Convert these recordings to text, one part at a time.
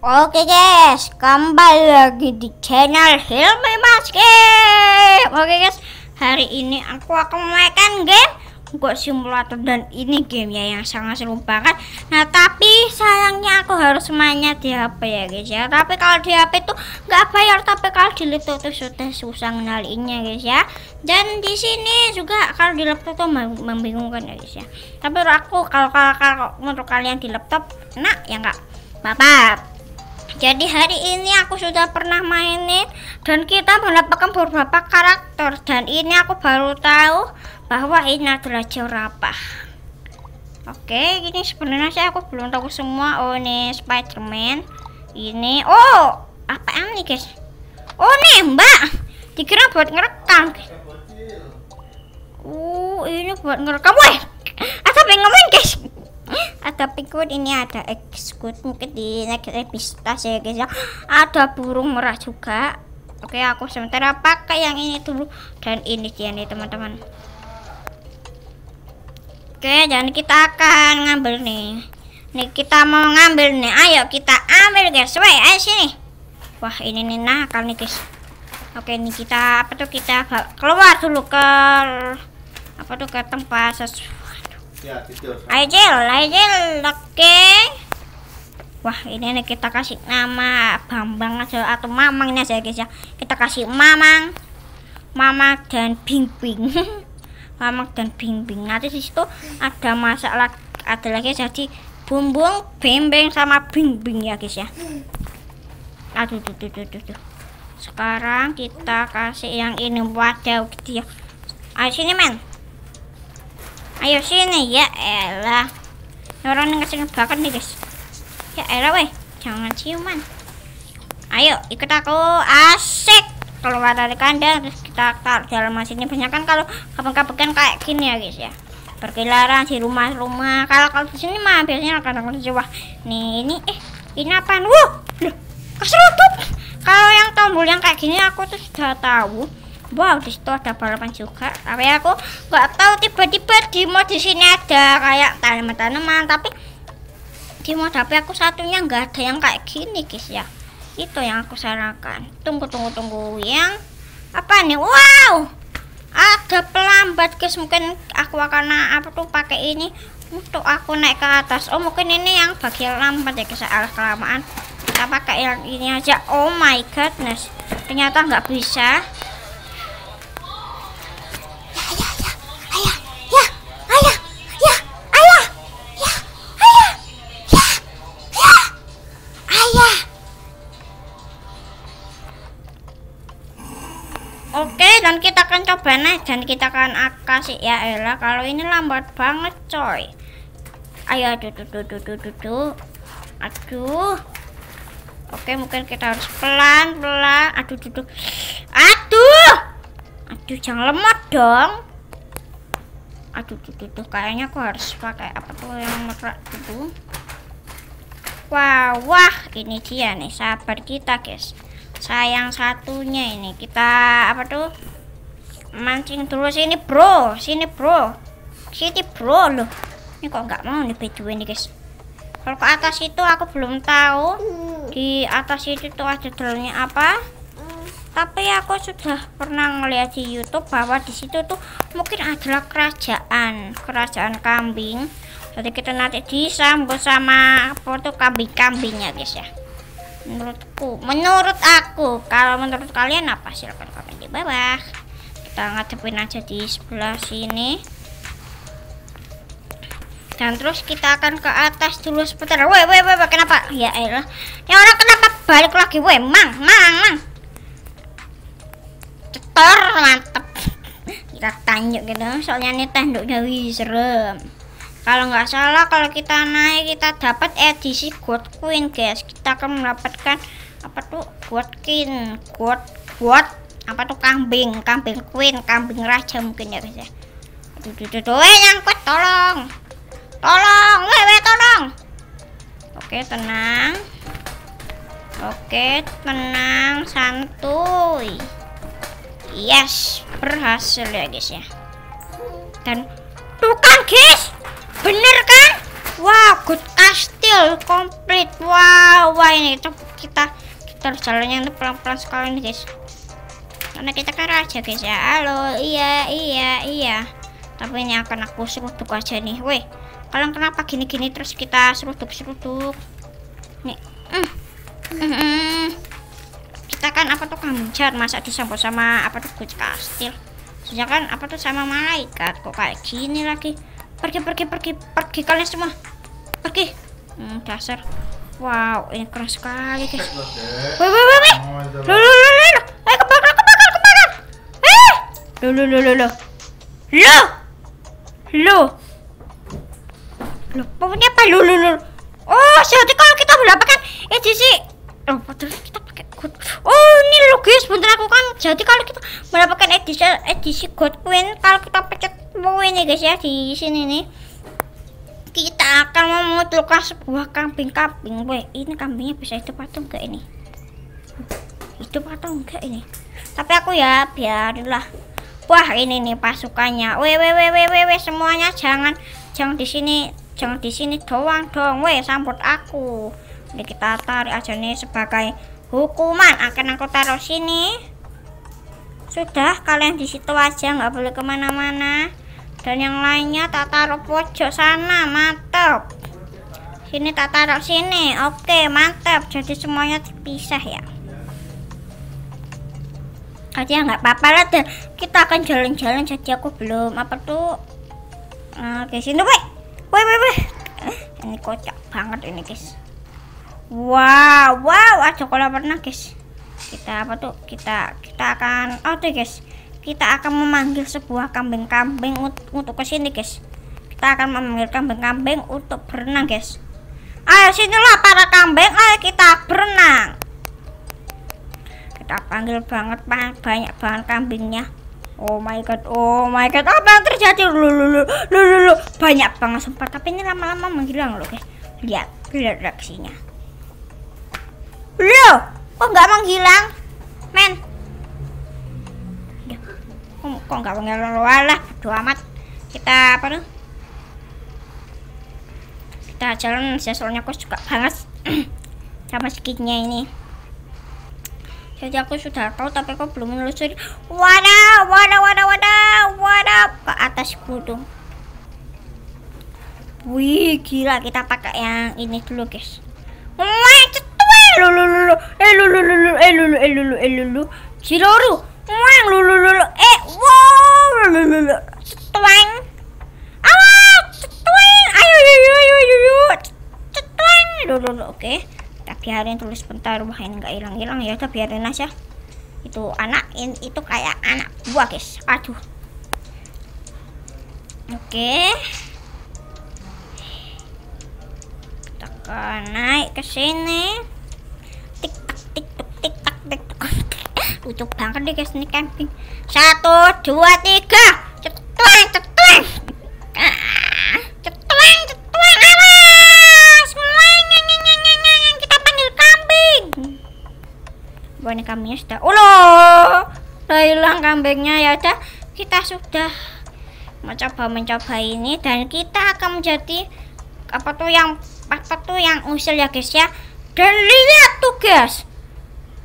Oke guys, kembali lagi di channel Hilmi Mas. Oke guys, hari ini aku akan memainkan game Gua Simulator dan ini game ya yang sangat seru banget. Nah tapi sayangnya aku harus mainnya di HP ya guys ya. Tapi kalau di HP itu nggak bayar, tapi kalau di laptop itu sudah susah ngenalinya guys ya. Dan di sini juga kalau di laptop itu membingungkan ya guys ya. Tapi aku kalau kalau, menurut kalian di laptop, nah ya nggak apa-apa jadi hari ini aku sudah pernah mainin dan kita mendapatkan beberapa karakter. Dan ini aku baru tahu bahwa ini adalah jerapah. Oke ini sebenarnya saya aku belum tahu semua. Oh ini Spiderman. Ini oh apa ini guys? Oh nembak dikira buat ngerekam. Uh ini buat ngerekam. Weh ada pengen guys ada penguin ini ada ekskut mungkin di next episode ya guys ya. Ada burung merah juga. Oke aku sementara pakai yang ini dulu. Dan ini dia nih teman-teman. Oke dan kita akan ngambil nih. Nih kita mau ngambil nih. Ayo kita ambil guys. Woi ayo sini. Wah ini nih nakal nih guys. Oke ini kita apa tuh kita keluar dulu ke apa tuh ke tempat sesuatu Ya, Aijil, oke. Wah, ini nih kita kasih nama Bambang aja atau Mamang ini aja guys ya. Kita kasih Mamang, Mama dan Bing Bing. Mamang dan Bing Bing. Nanti di situ ada masalah ada lagi jadi bumbung bembeng sama Bing Bing ya guys ya. Aduh, tuh, tuh, tuh, tuh. Sekarang kita kasih yang ini wadah ya. Ayo sini men ayo sini ya elah. Orang ngasih bakar nih guys. Ya elah weh. Jangan ciuman. Ayo ikut aku. Asik. Keluar dari kandang terus kita taruh dalam mesin ini banyak kan kalau kapan-kapan kayak gini ya guys ya. Berkeliaran di rumah-rumah. Kalau kalau di sini mah biasanya kadang-kadang wah nih ini eh ini apa wuh loh keseruduk kalau yang tombol yang kayak gini aku tuh sudah tahu wow di situ ada balapan juga. Tapi aku nggak tahu tiba-tiba di mod di sini ada kayak tanaman-tanaman tapi di mod HP aku satunya nggak ada yang kayak gini guys ya. Itu yang aku sarankan. Tunggu tunggu tunggu. Yang apa nih? Wow! Ada pelambat guys. Mungkin aku akan apa tuh pakai ini untuk aku naik ke atas. Oh mungkin ini yang bagian lambat ya guys alas kelamaan. Kita pakai yang ini aja. Oh my goodness. Ternyata nggak bisa dan kita akan kasih ya Ella. Kalau ini lambat banget, coy. Ayo, aduh, aduh, aduh, aduh, aduh, aduh. Aduh. Oke, mungkin kita harus pelan-pelan. Aduh, aduh, aduh. Aduh. Aduh, jangan lemot dong. Aduh, aduh, aduh. Kayaknya aku harus pakai apa tuh yang merak dulu. Wah, wah, ini dia nih sahabat kita, guys sayang satunya ini kita apa tuh mancing dulu. Sini bro. Sini bro. Sini bro loh. Ini kok nggak mau nih baju ini guys? Kalau ke atas itu aku belum tahu. Di atas itu tuh ada drone apa. Tapi aku sudah pernah ngeliat di YouTube bahwa di situ tuh mungkin adalah kerajaan kerajaan kambing. Jadi kita nanti disambut sama foto kambing-kambingnya guys ya. Menurutku menurut aku. Kalau menurut kalian apa? Silahkan komen di bawah kita ngadepin aja di sebelah sini. Dan terus kita akan ke atas dulu sebentar. Woi woi woi kenapa? Ya elah ya orang kenapa balik lagi? Woi mang mang mang. Cetor mantep. Kita tanduk gitu soalnya ini tanduknya wih kalau nggak salah kalau kita naik kita dapat edisi God Queen guys. Kita akan mendapatkan apa tuh? God Queen. God God apa tuh kambing? Kambing Queen kambing raja mungkin ya guys ya. Aduh aduh aduh eh nyangkut tolong. Tolong wewe tolong. Oke tenang. Oke tenang santuy. Yes berhasil ya guys ya. Dan tuh kan guys bener kan? Wow good kill komplit wow wah ini kita kita harus jalannya pelan-pelan sekali nih guys karena kita kan raja guys ya. Halo. Iya iya iya. Tapi ini akan aku seruduk aja nih. Weh kalian kenapa gini-gini terus kita seruduk-seruduk? Nih. Mm. Mm -mm. kita kan apa tuh kamjar masa disambut sama apa tuh kucing kastil? Kan apa tuh sama malaikat? Kok kayak gini lagi? Pergi pergi pergi pergi kalian semua. Pergi. Hmm, dasar. Wow ini keras sekali guys Loh, loh, loh, loh, loh. Loh! Loh! Lo, pokoknya apa? lu lu lu Oh, jadi kalau kita mendapatkan edisi... Oh, padahal kita pakai God. Oh, ini logis. Bentar aku kan. Jadi kalau kita mendapatkan edisi edisi God Queen, kalau kita pencet Queen ya guys ya di sini nih kita akan memunculkan sebuah kambing-kambing. Weh, ini kambingnya bisa itu patung enggak ini? itu patung enggak ini? Tapi aku ya biarlah wah ini nih pasukannya. Weh weh weh weh weh, weh. semuanya jangan jangan di sini jangan di sini doang dong. Weh sambut aku. Ini kita tarik aja nih sebagai hukuman. Akan aku taruh sini. Sudah kalian di situ aja nggak boleh ke mana-mana. Dan yang lainnya tak taruh pojok sana mantap sini tak taruh sini. Oke mantap jadi semuanya terpisah ya aja nggak apa-apa lah dan kita akan jalan-jalan jadi aku belum apa tuh? Nah, oke sini weh. Weh weh weh. Ini kocak banget ini guys. Wow wow ada kolam pernah guys. Kita apa tuh? Kita kita akan oh tuh guys. Kita akan memanggil sebuah kambing-kambing untuk ke sini guys. Kita akan memanggil kambing-kambing untuk berenang guys. Ayo sinilah para kambing. Ayo kita berenang kita panggil banget banyak banget kambingnya. Oh my god oh my god. Apa yang terjadi? Lulu lulu banyak banget sempat tapi ini lama-lama menghilang loh guys. Lihat lihat reaksinya. Loh kok nggak menghilang? Men. Kok nggak pengen lah bodo amat. Kita apa tuh? Kita jalan soalnya aku suka banget sama skitnya ini jadi aku sudah tahu tapi aku belum menelusuri wadah wadah wadah wadah wadah ke atas gunung wih gila kita pakai yang ini dulu guys Wah, lulu lulu eh lulu lulu eh lulu eh lulu eh lulu Ciroru Wang lulu lulu eh wow lulu lulu tuang awas tuang ayo ayo ayo ayo ayo tuang lulu oke kita biarin tulis bentar wah ini nggak hilang hilang ya kita biarin aja. Itu anak in, itu kayak anak buah guys. Aduh. Oke. Kita akan naik ke sini. Tik tik tik tik tik tik. Lucu banget deh guys ini camping. Satu dua tiga kambingnya sudah ulo! Udah hilang kambingnya ya udah kita sudah mencoba mencoba ini dan kita akan menjadi apa tuh yang apa tuh yang usil ya guys ya. Dan lihat tuh guys.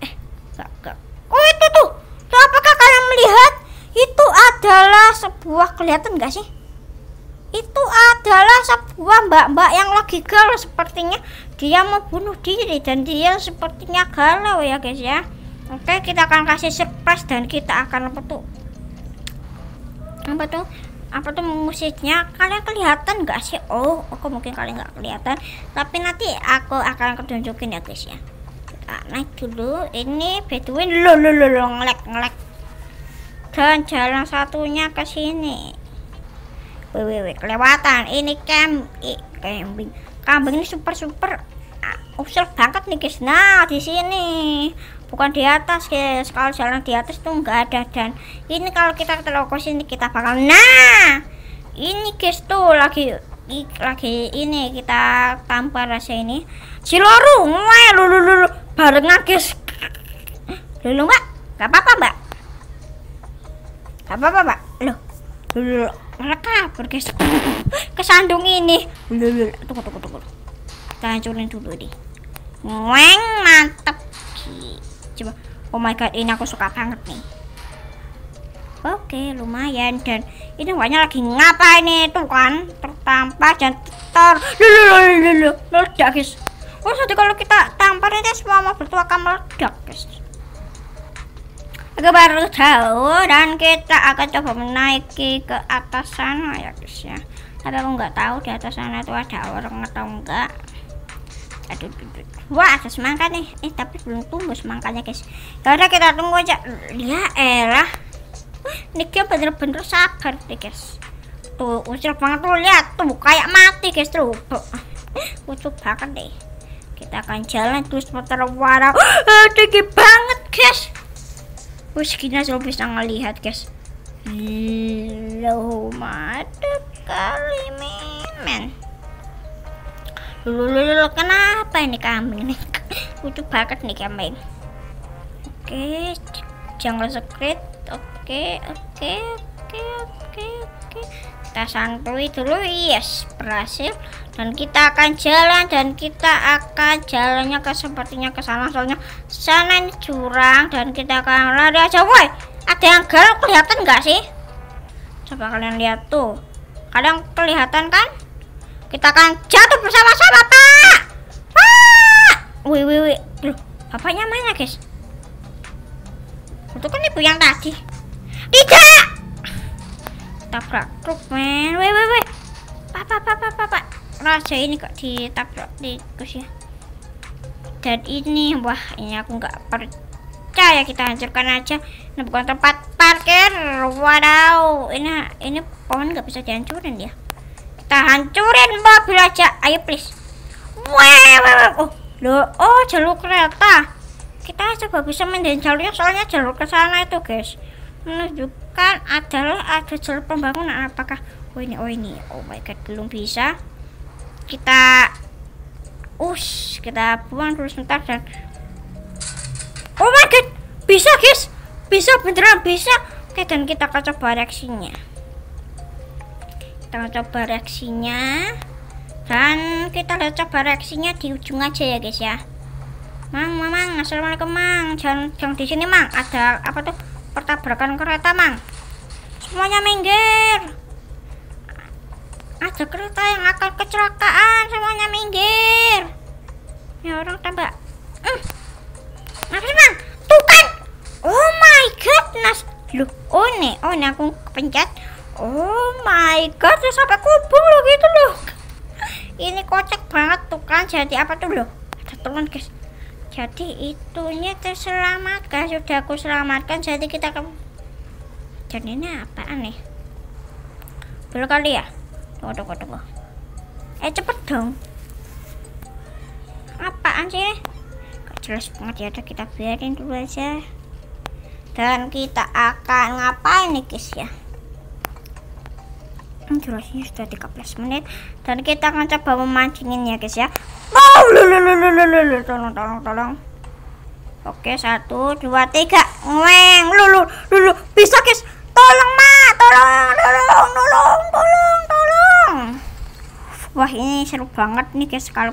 Eh gak, gak Oh itu tuh, tuh apakah kalian melihat? Itu adalah sebuah kelihatan nggak sih? Itu adalah sebuah mbak-mbak yang lagi galau sepertinya. Dia mau bunuh diri dan dia sepertinya galau ya guys ya. Oke kita akan kasih surprise dan kita akan apa tuh? Apa tuh? apa tuh musiknya? Kalian kelihatan nggak sih? Oh aku mungkin kalian nggak kelihatan. Tapi nanti aku akan tunjukin ya guys ya. Nah, naik dulu. Ini Bedouin lo lo lo, lo ngelek ngelek. Dan jalan satunya ke sini. Www kelewatan. Ini camp eh, camping. Kambing ini super super uh, usil banget nih guys. Nah di sini bukan di atas guys kalau jalan di atas tuh nggak ada. Dan ini kalau kita terlalu ke sini kita bakal nah ini guys tuh lagi lagi ini kita tampar rasa ini. Si loru wah lulu lulu barengan guys lulu mbak? Gak apa-apa mbak? Gak apa-apa mbak? Lo lulu mereka guys. Kesandung ini. Lulu tunggu tunggu tunggu. Kita hancurin dulu nih. Weng mantep coba. Oh my god ini aku suka banget nih. Oke lumayan. Dan ini banyak lagi ngapa ini? Tuh kan tertampar dan ter meledak guys. Oh jadi kalau kita tampar ini semua mobil itu akan meledak guys. Aku baru tahu dan kita akan coba menaiki ke atas sana ya guys ya. Tapi aku nggak tahu di atas sana itu ada orang atau enggak wah ada semangka nih. Eh tapi belum tumbuh semangkanya guys. Karena kita tunggu aja. Ya elah ini dia bener-bener sabar nih guys. Tuh usil banget tuh lihat. Tuh kayak mati guys tuh. Lucu banget deh. Kita akan jalan terus muter wadah tinggi banget guys. Wih, segini aja bisa ngelihat, guys. Lo mati kali, men. Lulu, lulu, kenapa ini kambing nih? Lucu banget nih kambing. Oke, jangan secret. Oke, oke, oke, oke, oke. Kita santuy dulu, yes, berhasil dan kita akan jalan dan kita akan jalannya ke sepertinya ke sana soalnya sana ini jurang dan kita akan lari aja woi ada yang galak kelihatan nggak sih coba kalian lihat tuh kalian kelihatan kan kita akan jatuh bersama-sama pak. Pak wih wih wih. Loh bapaknya mana guys? Itu kan ibu yang tadi. Tidak. Tabrak truk men. Wih wih wih. Papa papa papa raja ini kok ditabrak tikus ya? Dan ini wah ini aku nggak percaya. Kita hancurkan aja. Ini bukan tempat parkir. Wadaw. Ini ini pohon nggak bisa dihancurin ya kita hancurin mobil aja. Ayo please. Wah oh lo oh jalur kereta. Kita coba bisa main jalurnya soalnya jalur ke sana itu guys menunjukkan adalah ada jalur pembangunan. Apakah? Oh ini oh ini. Oh my god belum bisa. Kita us kita buang dulu sebentar dan oh my god bisa guys. Bisa beneran bisa. Oke dan kita akan coba reaksinya kita coba reaksinya. Dan kita lihat coba reaksinya di ujung aja ya guys ya. Mang, Mang, Assalamualaikum Mang. Jangan, jangan di sini Mang. Ada apa tuh? Pertabrakan kereta Mang. Semuanya minggir. Ada kereta yang akan kecelakaan. Semuanya minggir. Ya orang tambah hmm. Maksud bang tuh kan. Oh my goodness. Lu oh nih. Oh ini aku pencet oh my god ya sampai kubung loh gitu loh. Ini kocak banget tuh kan jadi apa tuh loh? Ada turun guys. Jadi itunya terselamatkan sudah aku selamatkan jadi kita ke jadi ini apaan nih? Belum kali ya? Tunggu tunggu tunggu. Eh cepet dong. Apaan sih gak jelas banget ya kita biarin dulu aja. Dan kita akan ngapain nih guys ya durasinya sudah 13 menit. Dan kita akan coba memancingin ya guys ya. Tolong tolong tolong. Oke satu dua tiga. Ngeng lulu lulu bisa guys. Tolong ma tolong tolong tolong tolong wah ini seru banget nih guys kalau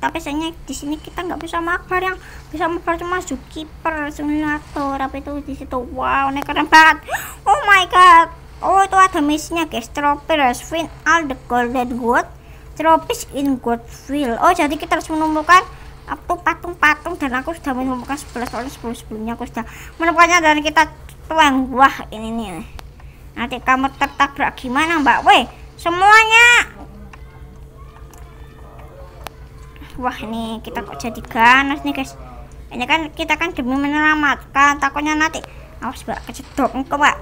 tapi sayangnya di sini kita nggak bisa mabar yang bisa mabar cuma zookeeper simulator tapi itu di situ. Wow ini keren banget. Oh my god oh itu ada misinya guys. Trophy has all the golden gold trophies in Godville oh jadi kita harus menemukan apa patung-patung dan aku sudah menemukan 11 oleh 10 sebelumnya. Aku sudah menemukannya dan kita tuang wah ini nih. Nanti kamu tertabrak gimana mbak? Weh semuanya! Wah ini kita kok jadi ganas nih guys. Ini kan kita kan demi menyelamatkan. Takutnya nanti awas mbak kecedok engkau mbak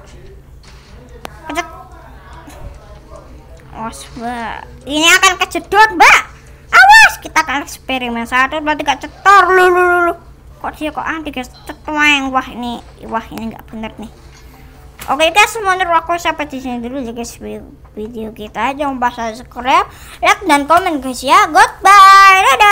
awas mbak ini akan kejedot mbak awas kita akan eksperimen satu berarti gak cetor lu lu kok dia kok anti guys cetuang wah ini wah ini nggak bener nih Oke okay guys, menurut aku sampai di sini dulu ya guys video kita. Jangan lupa subscribe, like dan komen guys ya. Goodbye. Dadah.